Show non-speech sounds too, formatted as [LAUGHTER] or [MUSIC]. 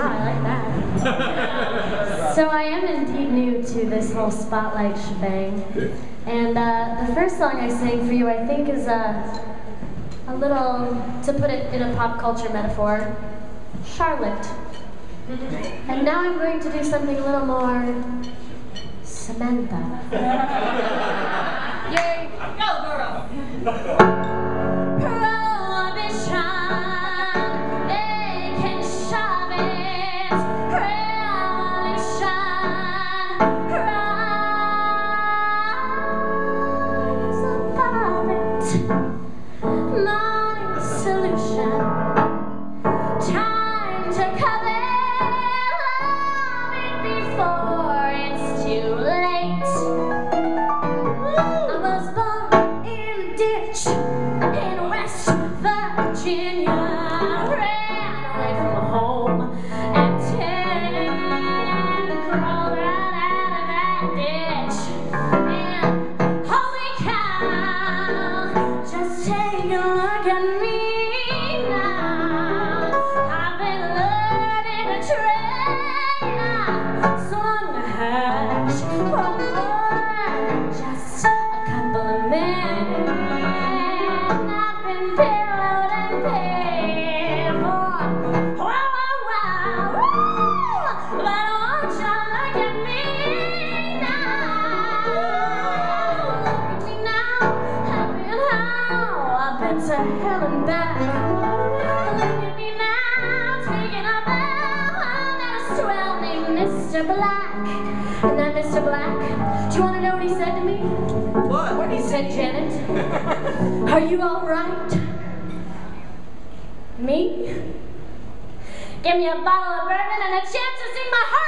I like that. [LAUGHS] so I am indeed new to this whole spotlight shebang. And uh, the first song I sang for you, I think, is uh, a little, to put it in a pop culture metaphor, Charlotte. And now I'm going to do something a little more Samantha. [LAUGHS] Yay! Go, girl! in Mr. Black. And that Mr. Black, do you want to know what he said to me? What? What he said, Janet? Are you all right? Me? Give me a bottle of bourbon and a chance to sing my heart